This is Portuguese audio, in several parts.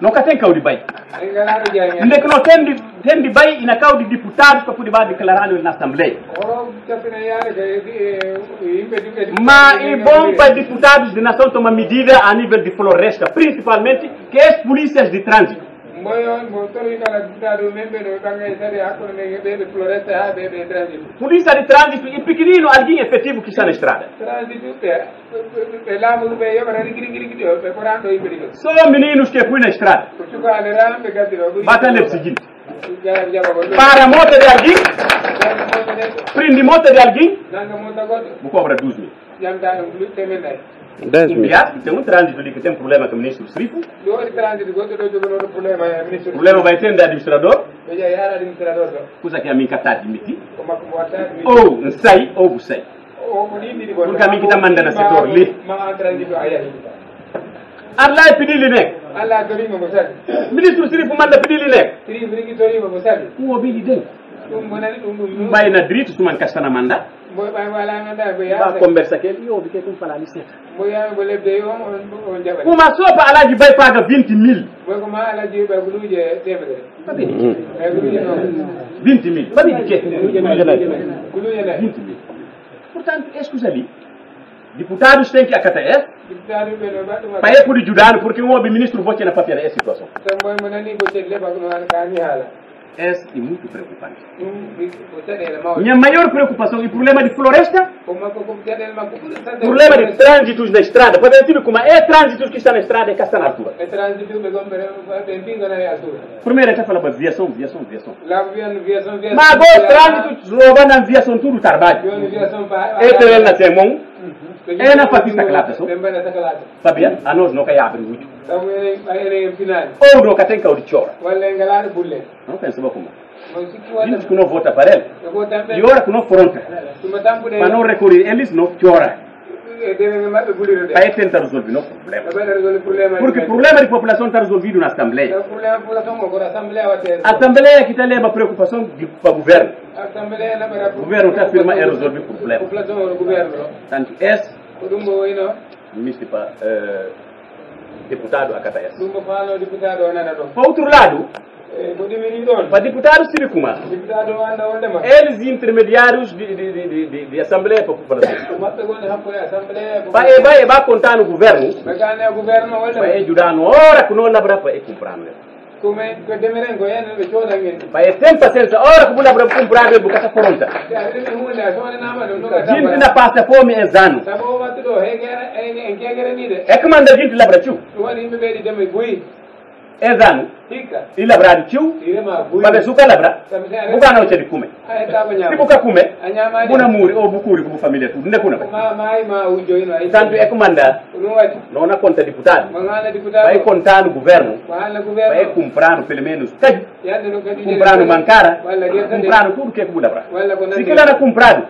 no ka ten kawdi bay engalaɗo jangel ndek no tendi tendi bay ina kawdi diputade ko fuɗi ba déclarano en assemblée ɗuɓe ma i bomba diputados de nação toma medida a nível de floresta principalmente que as polícias de trânsito polícia de trânsito e pequenino alguém efetivo que está na estrada. Só meninos que fui na estrada. Ko cukaade ram ɓe gaddi ɗo bata lep seguinte para moto de alguém? alguin prindi mottere e alguin mo cobra 12 mille mil. tem um trânsito ali que tem problema com o ministro Sripo. O problema vai ter do administrador. Coisa que a minha está admitir. Ou sai, ou sai. Porque a minha está mandando a setor ali. arlaye piɗilli ne allah torima ko sali ministre sirifu malla piɗilli ne sirifu rigi torima ko sali ɗum o mbiɗi den ɗum bonani ɗum ɗum mbayna dirite suman kastana manda mboy ɓay walananda ko yaa conversa kel yoɓe ke ɗum falani seeta mboy yaami ko lebde on on on jaɓa kuma soopa alaji bay paga vingt mille boy ko ma alaji ɓayguluuje temedere faɓiɗi ɓayguluuje noon vingt mille faɓiɗi ke kuluuje nayi vingt mille pourtant est ce que sabi deputados têm que acatar mbaɗɗuma paye pour judano pour que woɓe ministre voce na e leɓa ko noon kani haala esse é muito preocupante. Minha maior preocupação e problema de floresta? Sante problema de trânsitos na estrada. Para ver como é? Trânsitos que está na estrada e que está na altura. A suura primeiro até fala para viação viação viação mas agora trânsitos rouba na viação tudo trabalho e tere na temon e na fatista clata so ɓe mbaɗa takalata sabia? A nós não cai abre muito sabu enen enen finani ou não tem que de chora walla e ngalaɗo bulle on sikki gente waɗa que não vota para ele e ko tamɓe e ora? Que não fronta e ɓuuriro de para tentar resolver não problema. Ɓe ɓeɗa résolve probléme porque o problema de população está resolvido na assembleia probléme population o koto assemblé a a assembleia que está leva preocupação gouverne tafirma e résolvi probléme tanti es ko ɗum o wayno misipa députaɗo akata es ɗum o faano députaɗo o nana ɗon eh, fawtorlaɗo ko ɗumini ɗon pa députaɗo civique kuma députaɗo anda wondema eles intermédiaire uji de assemblée po population maɓɓe gonɗe hakkude assemblée pa e ba e ɓa contano gouverne ɓe gane gouverne wondema e juɗano hoora ko noon labrata pa e comprendre. Ko demiren ko henne ɓe coodan en para e tem paciência hora que não labra comprar e bukata foronta si a ɗumi hunde a sowananama ɗum ɗum gente na passa fome e zano sabu o wattu ɗo hegere en kegere ni de é que manda gente labra tio ɗum waɗi yimɓe ɓeyɗi demi boyi é zano hikka e labra tio irema boyi para suka labra buka na de kume ñama buka kume buna muri o bukuri kuna tanto é que manda ko ɗum waɗi não na conta deputado mo gana députat vai o contar no governo vai comprar pelo menos comprar no mancara comprar tudo que é que labra se que era comprado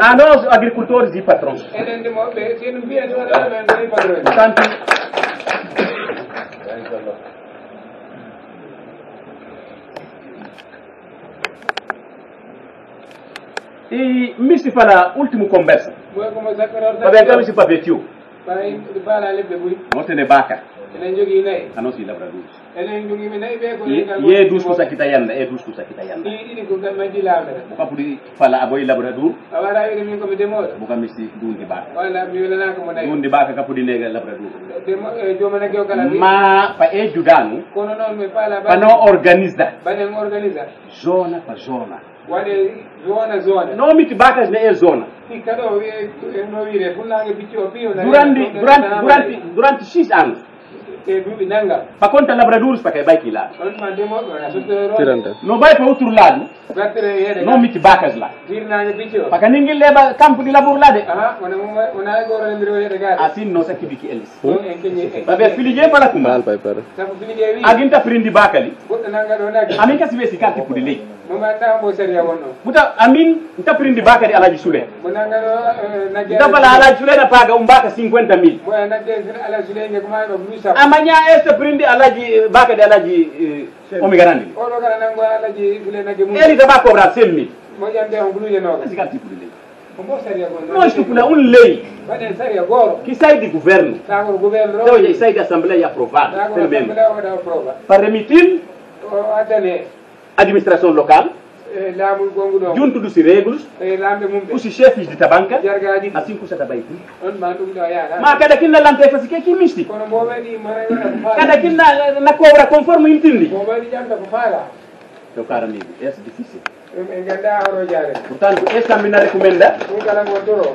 a nós agricultores e patrões enen e mi si fala ultimo conversa babe nga come si fa papier tio motene baka enen jogii nayi ano si labra dus enen jogimi nayi ɓe ko ye dus ko sakkita yanda e dus ko sakkita yanda ɗiɗi ko gammaji laabere mo kapuɗi fala aboye labra du a wara wiide min komi ndemoɗo mo kam mi si dundi baka walla mi welanaka mo nayi dundi baka kapuɗi nega labra du jomana gew kala ma fa e judanu kono noon mi fala fano organisa banen organisa zona fa zona. waɗe zone zone nomiti batas ne e zone sikka ɗo e no wiire fullage bicci o fiyo durandi duranti duranti six ans te duuɓi nanngam par contre labradours pake baykilaaɗo on ma ndemoɗo tiranta. No bay pa wuturu laaɗu non micci bakas la. Pakani ngil leba campo di labour la de. Asin no sakki biki elis. Babe fili je kuma. Al paper aginta frindi bakali. Amin kasi besi kanti kudi lei. Buta amin nta frindi di alaji sule nta bala alaji sule na paga umbaka 50 mil. Amanya este di alaji di alaji omigarandi eri kala nanngo alaji sule nagge mum eli taba cobra 100 mil moƴƴande on bluje noga sikati pudi ley Como seria agora? Nós estipula uma lei que sai do governo, então já sai da Assembleia aprovada, pelo prova. para remitir administração local, junto dos regos, os chefes de tabanca, assim você está bem. Mas cada quem na lante faz que que misti. Cada quem na, na cobra conforme entende. Ko Meu caro amigo, é difícil. en ganda horo jaare Portanto, esta mina recomenda ɗum kala ngo toro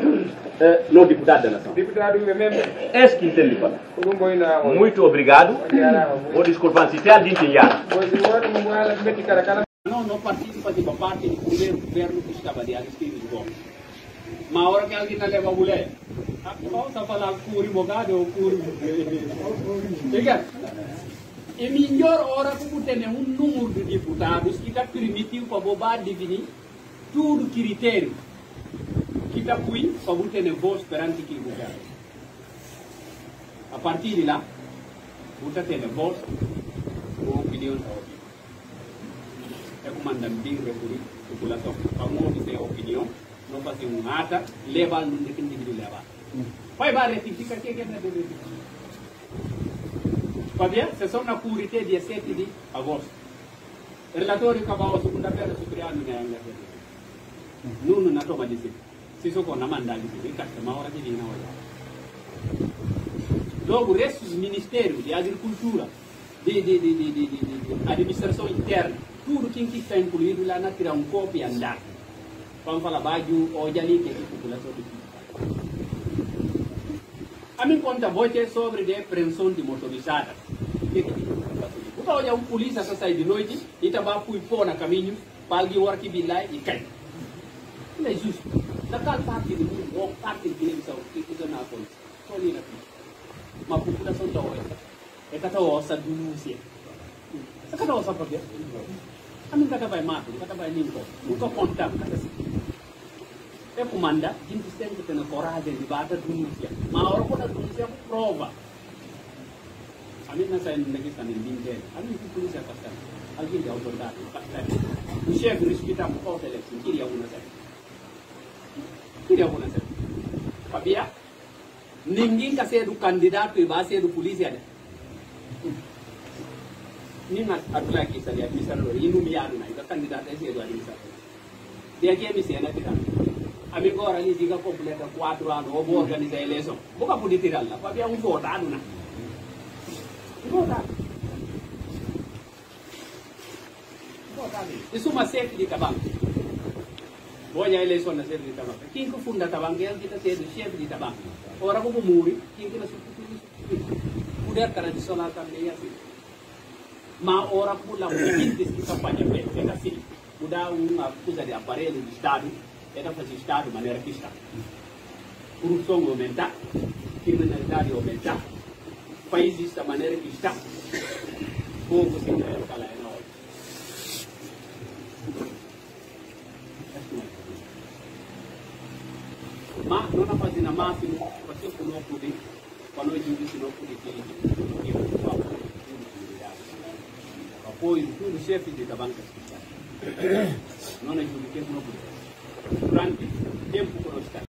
eh, no deputado da nação. députat ɗum ɓe memɓe É que entende fala. ko ɗum boynoama Muito obrigado. on jarama Vou desculpar se tem alguém que já. boy si woɗi mo ala metti kala kala Não, não participa de uma parte do governo, governo que de de Gomes. Mas a hora que alguém não leva a mulher, a vamos a falar curi mogado ou curi. Diga. e jor ora ko ɓurtene hum numurde diputados kitab primitive ko bo ba defini tuuɗu critére kitab uy ko ɓurtene vos peranti kibuga a partir de là ɓurtatene vos o opinion tawi e ko mandam ndin refuri population famoɗi se opinion no fasi mum haata leɓal num ndekindindiri leɓal fay mm. ba rectificatekene de rectificatif vai retificar que que é de Vai bem? Sessão na curite dia 7 de agosto. Relatório que acabou segunda-feira superiano na Inglaterra. Nuno na toma de si. Se isso com na mandali de casta uma hora que vem na hora. Logo, o resto dos ministérios de agricultura, de, de, de, de, de, de, de administração interna, tudo que está incluído lá na tirar um copo e andar. Vamos falar baixo já ali que é a população de A mim conta vote sobre de apreensão de motorizadas. Porque olha um polícia só sai de noite e também fui pôr na caminho para alguém o que lá e cai. Não é justo. Daquela parte do mundo, ou parte de televisão, que isso não acontece. Só ali na Mas a população da hora é que está ossa denúncia. Sa kata osa pag amin kata bay mato kata bay limpo ko kontam kata si e comanda jinti sten ko tena coragem di bata denuncia ma ora ko na denuncia ko prova ani na sai ndaki sanin binde itu ku kuni sa kasta algi da auto da kasta ni chef ni spita mu ko tele saya. kiri ya wona sai kiri ya wona sai fabia ningi ka sai du candidato ba sai du police ya da na atla ki sai ya misal ro yinu mi yadu na ga candidato sai du ali misal dia ke mi sai na kita ami ko rani diga ko buleta quadro an obo organize election buka puditiral la fabia un vota aduna isuma sef di tabang Bonya élection na chef di tabang kin ko funda gel kita sedu chef di tabang ora ko muri kin ko na su Puder tradisional kan dia sih ma ora pula muitas que campanha feita é assim mudar uma coisa de aparelho do Estado é da fazer Estado de maneira que está corrupção aumentar aumentar países da maneira que está sem ter escala é na hora mas não na fazenda máximo você não puder quando a gente não puder ter apoio tudo chefe de banca. Não é justiça não puder durante tempo que nós estamos